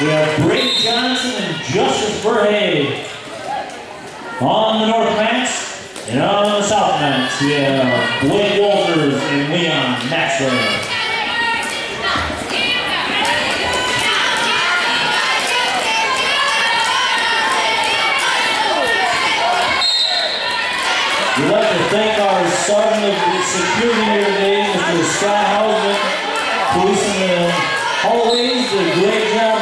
We have Brady Johnson and Justice Burhay. On the north mats and on the south mats, we have Blake Walters and Leon Maxwell. We'd like to thank our Sergeant of Security here today, Mr. Scott Hausman, policing the hallways. Did a great job,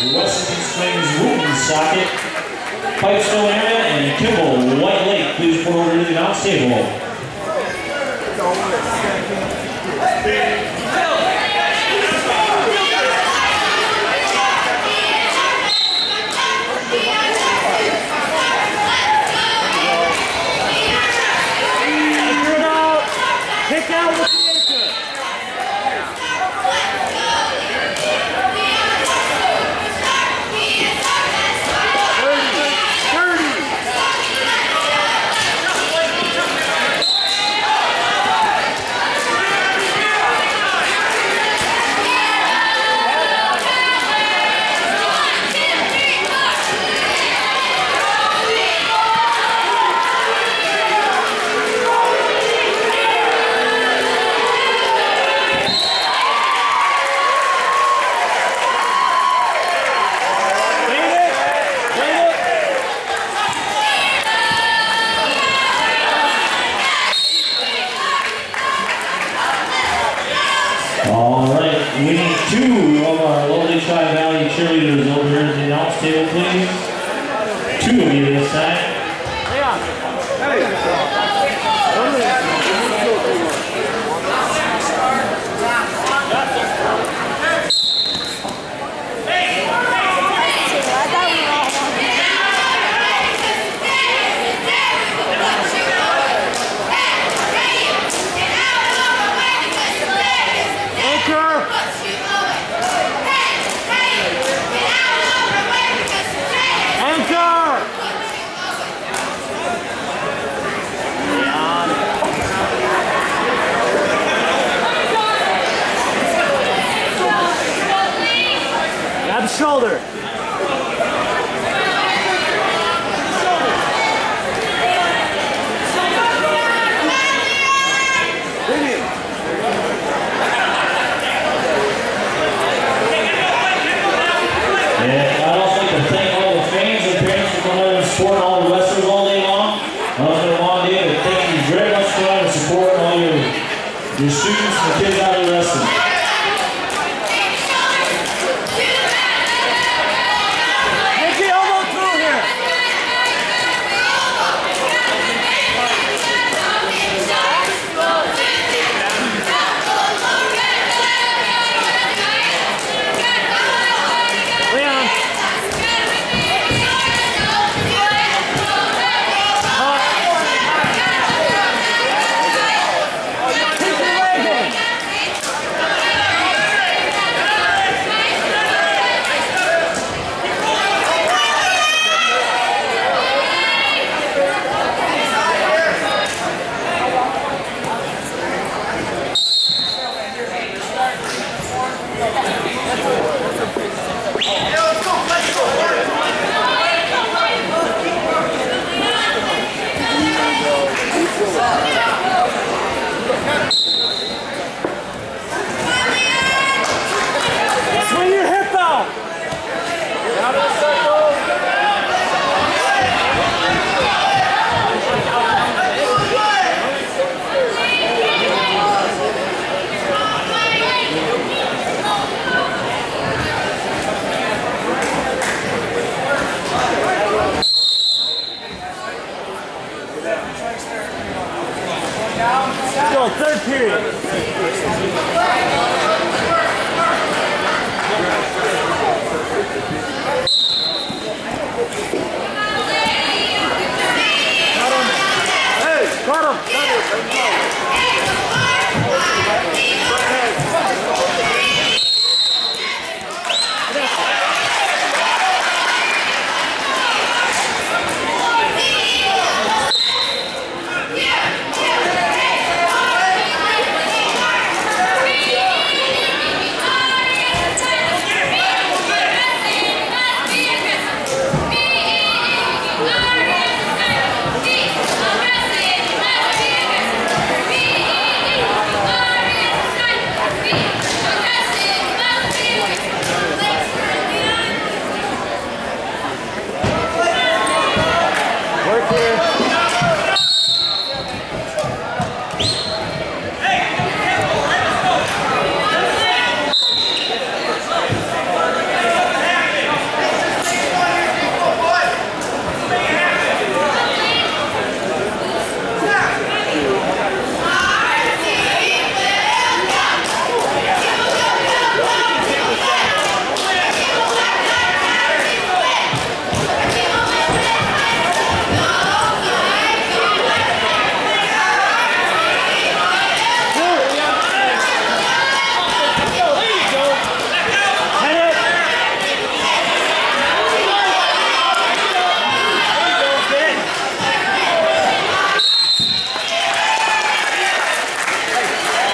Wessington Springs Woonsocket, Pipestone area, and Kimball White Lake. Please report over to the announce table. Two of our lovely Tri-Valley cheerleaders over here at the announce table, please. Two of you this time. Leon. Anchor. Supporting all your, your students and the kids out there wrestling. Out of the. here.